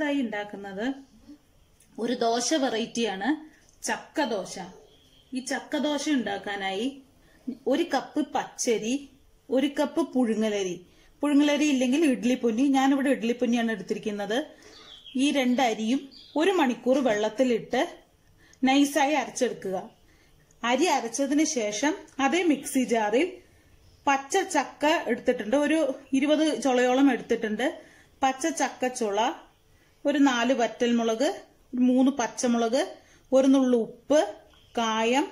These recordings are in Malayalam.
അടുത്തതായി ഉണ്ടാക്കുന്നത് ഒരു ദോശ വെറൈറ്റിയാണ് ചക്ക ദോശ ഈ ചക്ക ദോശ ഉണ്ടാക്കാനായി ഒരു കപ്പ് പച്ചരി ഒരു കപ്പ് പുഴുങ്ങലരി. പുഴുങ്ങലരി ഇല്ലെങ്കിൽ ഇഡ്ലിപ്പൊന്നി. ഞാനിവിടെ ഇഡ്ലിപ്പൊന്നിയാണ് എടുത്തിരിക്കുന്നത്. ഈ രണ്ട് അരിയും ഒരു മണിക്കൂർ വെള്ളത്തിലിട്ട് നൈസായി അരച്ചെടുക്കുക. അരി അരച്ചതിന് ശേഷം അതേ മിക്സി ജാറിൽ പച്ച ചക്ക എടുത്തിട്ടുണ്ട്. ഒരു ഇരുപത് ചുളയോളം എടുത്തിട്ടുണ്ട്. പച്ച ചക്ക ചുള ഒരു നാല് വറ്റൽമുളക് മൂന്ന് പച്ചമുളക് ഒരു നുള്ളു ഉപ്പ് കായം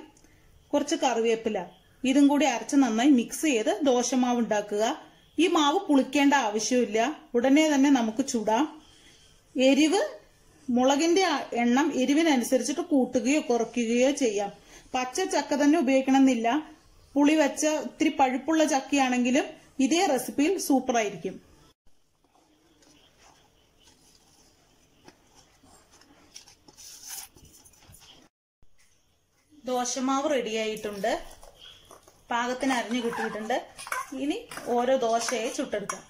കുറച്ച് കറിവേപ്പില. ഇതും കൂടി അരച്ച് നന്നായി മിക്സ് ചെയ്ത് ദോശമാവ് ഉണ്ടാക്കുക. ഈ മാവ് പുളിക്കേണ്ട ആവശ്യമില്ല. ഉടനെ തന്നെ നമുക്ക് ചുടാം. എരിവ് മുളകിന്റെ എണ്ണം എരിവിനനുസരിച്ചിട്ട് കൂട്ടുകയോ കുറയ്ക്കുകയോ ചെയ്യാം. പച്ച ചക്ക തന്നെ ഉപയോഗിക്കണമെന്നില്ല. പുളി വെച്ച ഇത്തിരി പഴുപ്പുള്ള ചക്കയാണെങ്കിലും ഇതേ റെസിപ്പിയിൽ സൂപ്പർ ദോശമാവ് റെഡിയായിട്ടുണ്ട് പാകത്തിന് അരിഞ്ഞു കിട്ടിയിട്ടുണ്ട്. ഇനി ഓരോ ദോശയെ ചുട്ടെടുക്കാം.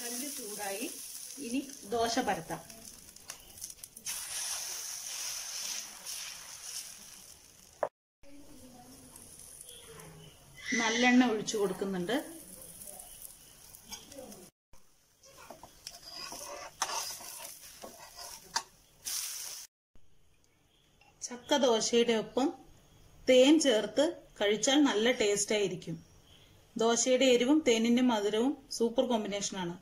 കല്ല് ചൂടായി. ഇനി ദോശ പരത്താം. നല്ലെണ്ണ ഒഴിച്ചു കൊടുക്കുന്നുണ്ട്. ചക്ക ദോശയുടെ ഒപ്പം തേൻ ചേർത്ത് കഴിച്ചാൽ നല്ല ടേസ്റ്റ് ആയിരിക്കും. ദോശയുടെ എരിവും തേനിന്റെ മധുരവും സൂപ്പർ കോമ്പിനേഷനാണ്